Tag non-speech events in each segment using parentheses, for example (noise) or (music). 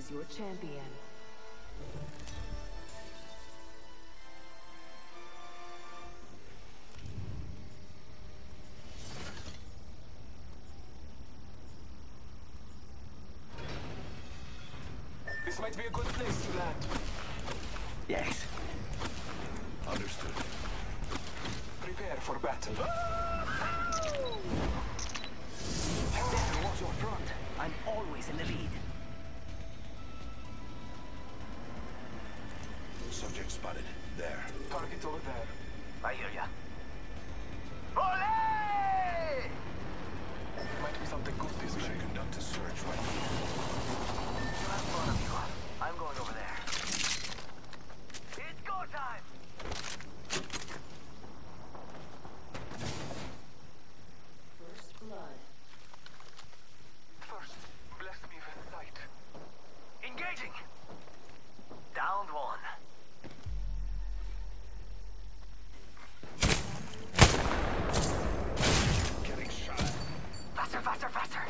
is your champion. This might be a good place to land. Yes. Understood. Prepare for battle. (gasps) Better watch your front. I'm always in the lead. Subject spotted. There. Target over there. I hear ya. Ole! Might be something good this We way. should conduct a search right here. You have fun of you. I'm going over there. It's go time! First blood. First, bless me with sight. Engaging! Downed one. Getting shot. Faster, faster, faster!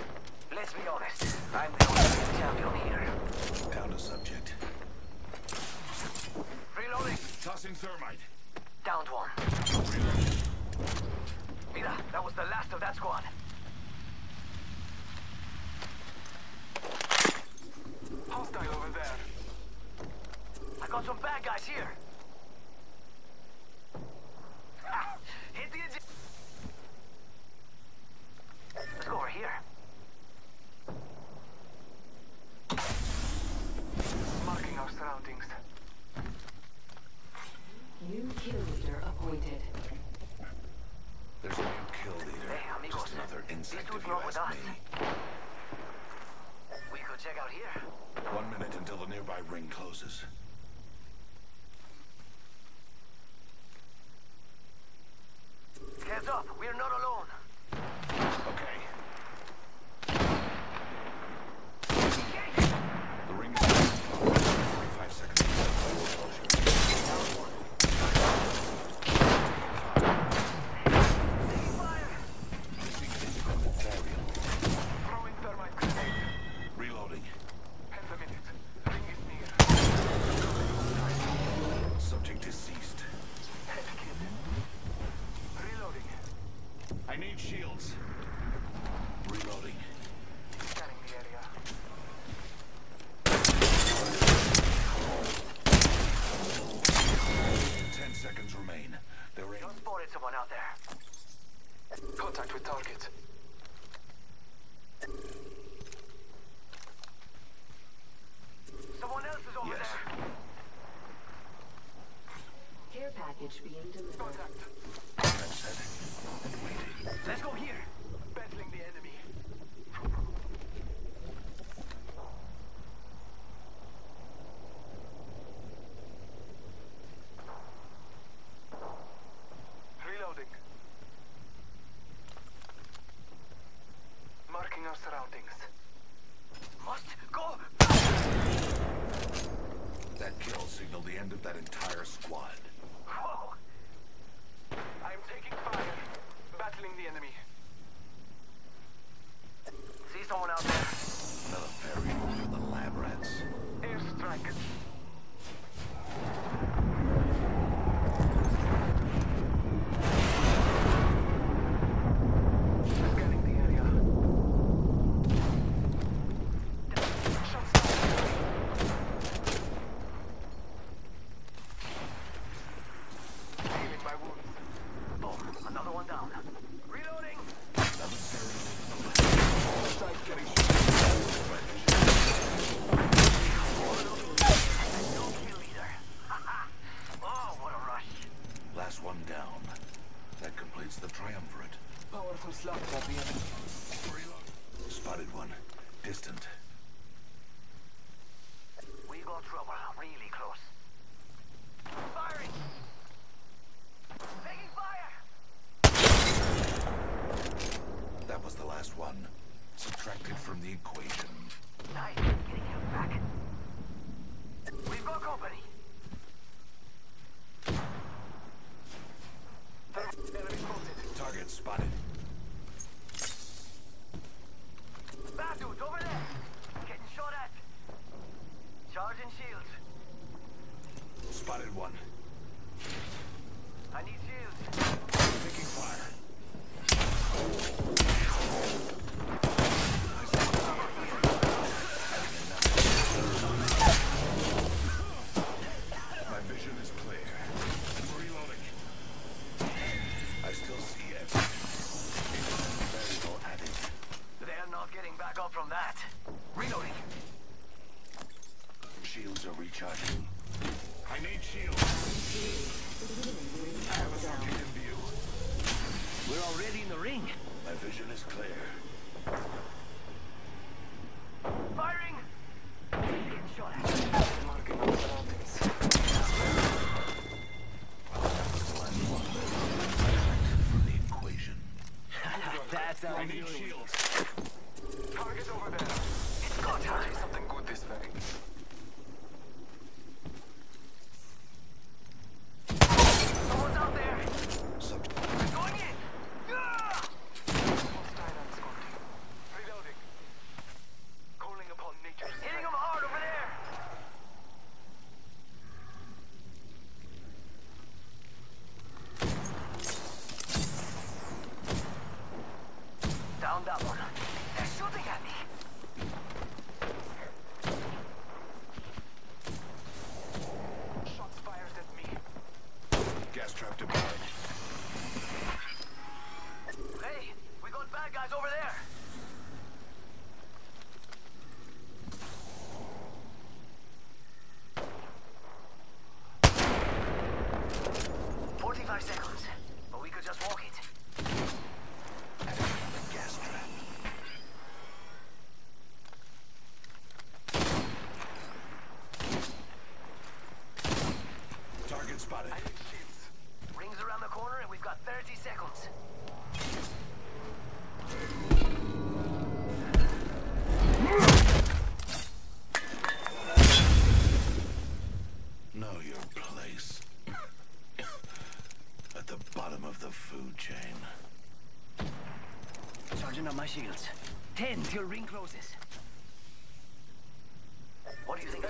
Let's be honest. I'm the only champion here. Down to subject. Reloading. Tossing thermite. Downed one. Mira, that was the last of that squad. Hostile over there. I got some bad guys here. Ha! Hit the engine. Let's go over here. Marking our surroundings. New kill leader appointed. There's a new kill leader. Hey, amigos. Just another These insect dudes if you ask us. me. We could check out here. One minute until the nearby ring closes. Heads up, we're not alone. Okay. Engage! The ring is 45 seconds before closure. Taking fire! Missing an independent variable. Throwing thermite grenade. Reloading. Hand a minute. Ring is near. Subject deceased. Head kid. Reloading. I need shields. Reloading. Scanning the area. Ten seconds remain. They're in. Just spotted someone out there. Contact with target. Someone else is over Yes. there. Care package being delivered. Contact. Let's go here. Battling the enemy. Reloading. Marking our surroundings. Must go. That kill signaled the end of that entire squad. The powerful of the enemy. Spotted one. Distant. We got trouble. Really close. Firing. Taking fire. That was the last one. Subtracted from the equation. Nice. Getting him back. We've got company. guys over there. Forty-five seconds, but we could just walk it. Gas trap. Target spotted. Rings around the corner and we've got 30 seconds. Know your place. (coughs) At the bottom of the food chain. Charging up my shields. Ten till ring closes. What do you think?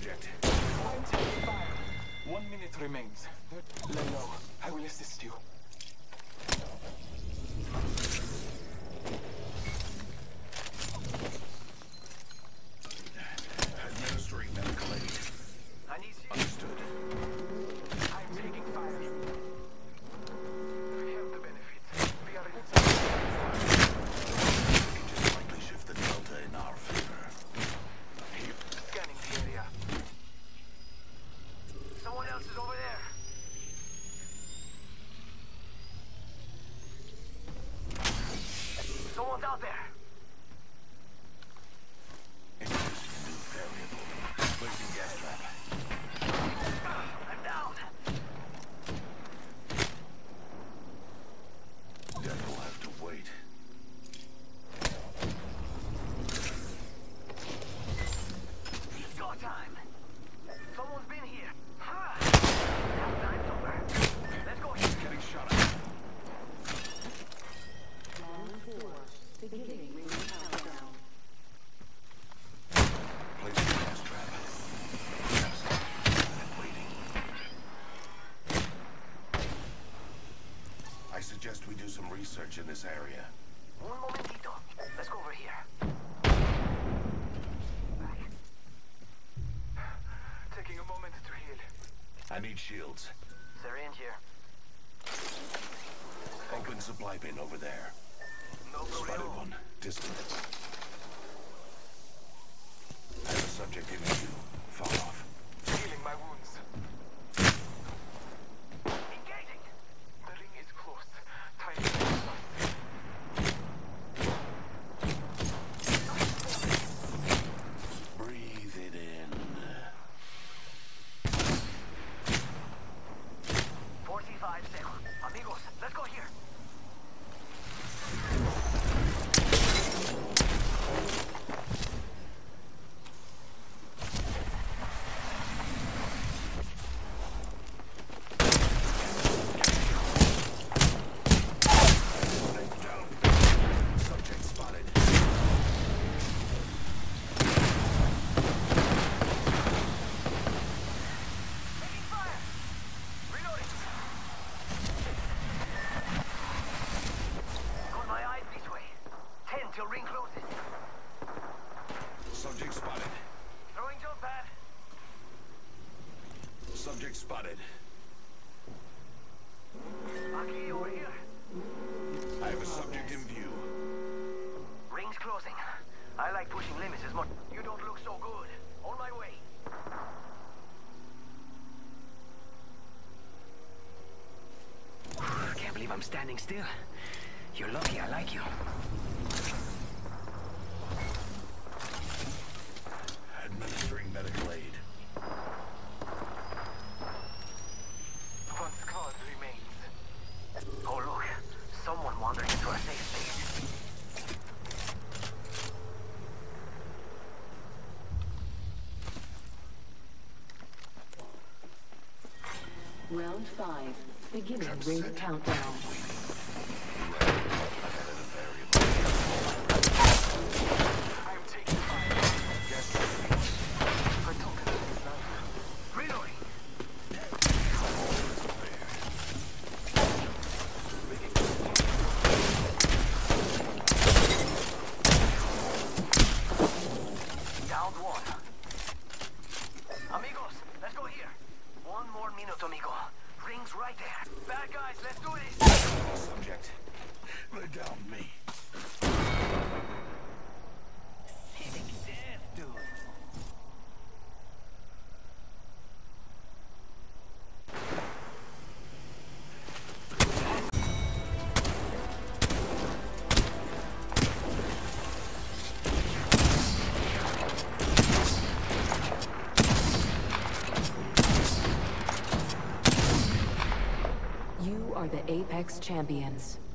subject. I'm taking fire. One minute remains. Lay. I will assist you. research in this area. Un momentito. Let's go over here. Taking a moment to heal. I need shields. They're in here. Open supply bin over there. No Spotted one. I'm standing still. You're lucky I like you. Administering medical aid. One squad remains. Oh look, someone wandered into our safe space. Round five, beginning ring countdown. Apex Champions.